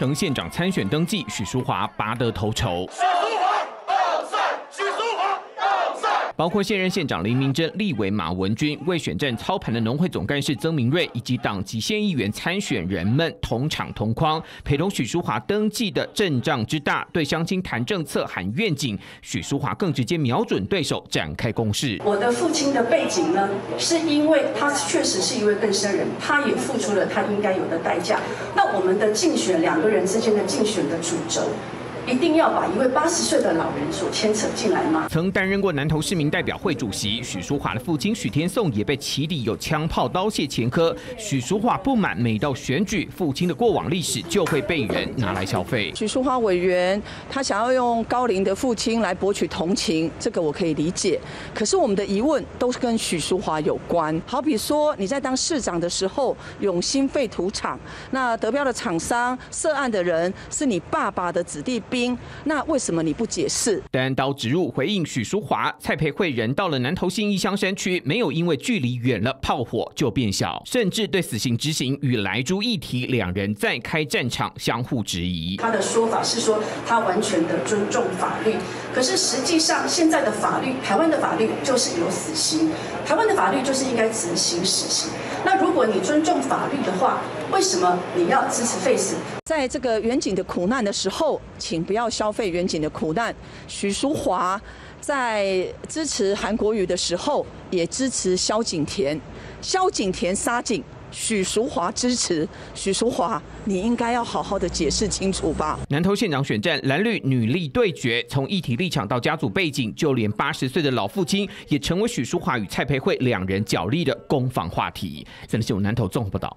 成县长参选登记，许淑华拔得头筹。包括现任县长林明珍、立委马文君、为选战操盘的农会总干事曾明瑞，以及党籍县议员参选人们同场同框，陪同许淑华登记的阵仗之大，对乡亲谈政策、喊愿景。许淑华更直接瞄准对手展开攻势。我的父亲的背景呢，是因为他确实是一位更生人，他也付出了他应该有的代价。那我们的竞选，两个人之间的竞选的主轴。一定要把一位八十岁的老人所牵扯进来吗？曾担任过南投市民代表会主席许淑华的父亲许天颂也被起底有枪炮刀械前科。许淑华不满，每到选举，父亲的过往历史就会被人拿来消费。许淑华委员他想要用高龄的父亲来博取同情，这个我可以理解。可是我们的疑问都是跟许淑华有关，好比说你在当市长的时候，永兴废土厂，那得标的厂商涉案的人是你爸爸的子弟兵。那为什么你不解释？单刀直入回应许淑华，蔡培慧人到了南投新义乡山区，没有因为距离远了炮火就变小，甚至对死刑执行与莱猪议题，两人再开战场，相互质疑。他的说法是说他完全的尊重法律，可是实际上现在的法律，台湾的法律就是有死刑，台湾的法律就是应该执行死刑。那如果你尊重法律的话，为什么你要支持费时？在这个远景的苦难的时候，请不要消费远景的苦难。许淑华在支持韩国瑜的时候，也支持萧景田。萧景田杀警，许淑华支持。许淑华，你应该要好好的解释清楚吧。南投县长选战，蓝绿女力对决，从议题立场到家族背景，就连八十岁的老父亲，也成为许淑华与蔡培慧两人角力的攻防话题。真的是有南投综合报道。